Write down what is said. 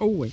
Ôi